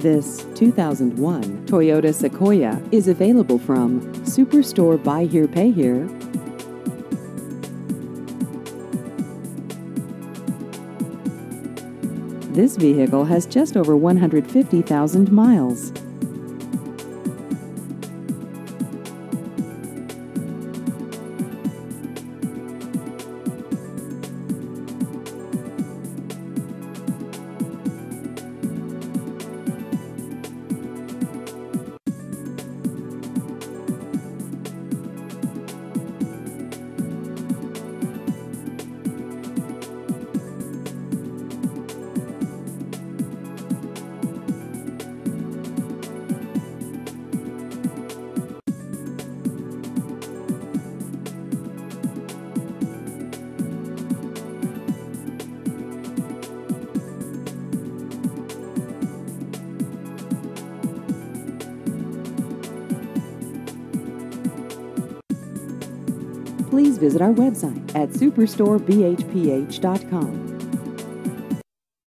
This 2001 Toyota Sequoia is available from Superstore Buy Here Pay Here. This vehicle has just over 150,000 miles. Please visit our website at superstorebhph.com.